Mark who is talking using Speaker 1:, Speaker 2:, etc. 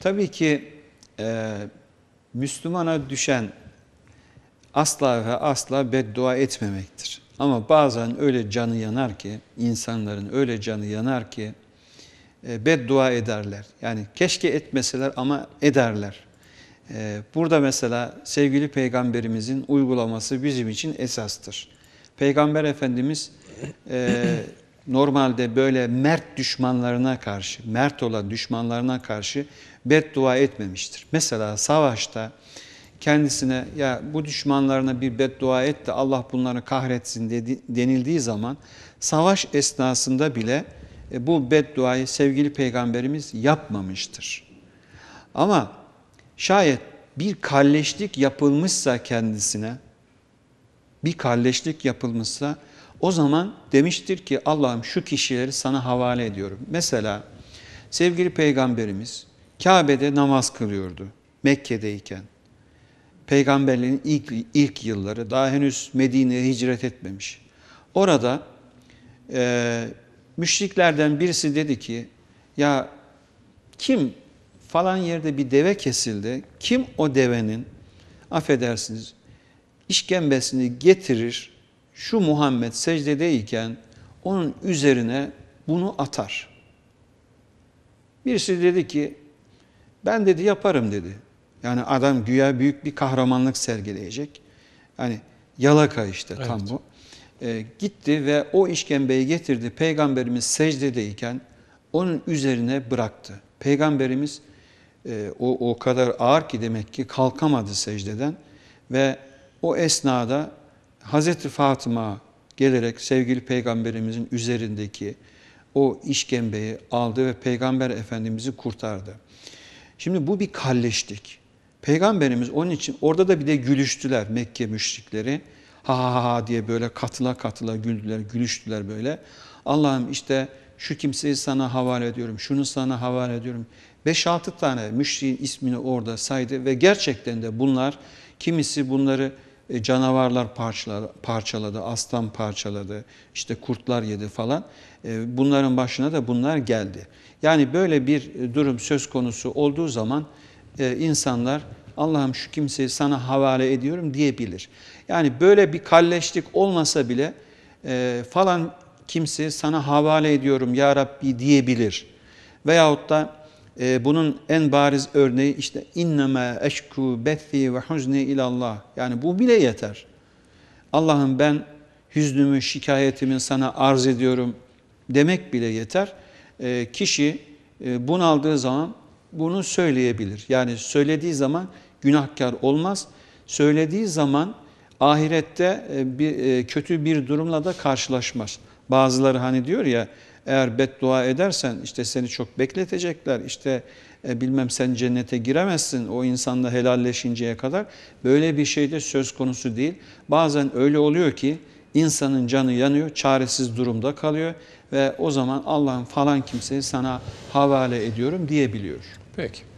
Speaker 1: Tabii ki e, Müslümana düşen asla ve asla beddua etmemektir. Ama bazen öyle canı yanar ki, insanların öyle canı yanar ki e, beddua ederler. Yani keşke etmeseler ama ederler. E, burada mesela sevgili peygamberimizin uygulaması bizim için esastır. Peygamber Efendimiz e, normalde böyle mert düşmanlarına karşı, mert olan düşmanlarına karşı beddua etmemiştir. Mesela savaşta kendisine ya bu düşmanlarına bir beddua et de Allah bunları kahretsin dedi, denildiği zaman savaş esnasında bile e, bu bedduayı sevgili peygamberimiz yapmamıştır. Ama şayet bir kalleşlik yapılmışsa kendisine, bir kalleşlik yapılmışsa o zaman demiştir ki Allah'ım şu kişileri sana havale ediyorum. Mesela sevgili peygamberimiz Kabe'de namaz kılıyordu Mekke'deyken. Peygamberliğin ilk, ilk yılları daha henüz Medine'ye hicret etmemiş. Orada e, müşriklerden birisi dedi ki ya kim falan yerde bir deve kesildi. Kim o devenin affedersiniz işkembesini getirir şu Muhammed secdedeyken onun üzerine bunu atar. Birisi dedi ki ben dedi yaparım dedi. Yani adam güya büyük bir kahramanlık sergileyecek. Yani yalaka işte evet. tam bu. E, gitti ve o işkembeyi getirdi. Peygamberimiz secdedeyken onun üzerine bıraktı. Peygamberimiz e, o, o kadar ağır ki demek ki kalkamadı secdeden ve o esnada Hazreti Fatıma gelerek sevgili peygamberimizin üzerindeki o işkembeyi aldı ve peygamber efendimizi kurtardı. Şimdi bu bir kalleşlik. Peygamberimiz onun için orada da bir de gülüştüler Mekke müşrikleri. Ha ha ha diye böyle katıla katıla güldüler, gülüştüler böyle. Allah'ım işte şu kimseyi sana havale ediyorum, şunu sana havale ediyorum. 5-6 tane müşriğin ismini orada saydı ve gerçekten de bunlar kimisi bunları e, canavarlar parçaladı, parçaladı, aslan parçaladı, işte kurtlar yedi falan. E, bunların başına da bunlar geldi. Yani böyle bir durum söz konusu olduğu zaman e, insanlar Allah'ım şu kimseyi sana havale ediyorum diyebilir. Yani böyle bir kalleşlik olmasa bile falan kimseyi sana havale ediyorum ya Rabbi diyebilir. Veyahut da e, bunun en bariz örneği işte innema eşku bethi ve huzni ilallah. Yani bu bile yeter. Allah'ım ben hüznümü, şikayetimi sana arz ediyorum demek bile yeter. E, kişi e, bunaldığı zaman bunu söyleyebilir. Yani söylediği zaman günahkar olmaz. Söylediği zaman ahirette e, bir, e, kötü bir durumla da karşılaşmaz. Bazıları hani diyor ya eğer beddua edersen işte seni çok bekletecekler. İşte e, bilmem sen cennete giremezsin o insanla helalleşinceye kadar. Böyle bir şey de söz konusu değil. Bazen öyle oluyor ki insanın canı yanıyor, çaresiz durumda kalıyor ve o zaman Allah'ın falan kimseyi sana havale ediyorum diyebiliyor.
Speaker 2: Peki.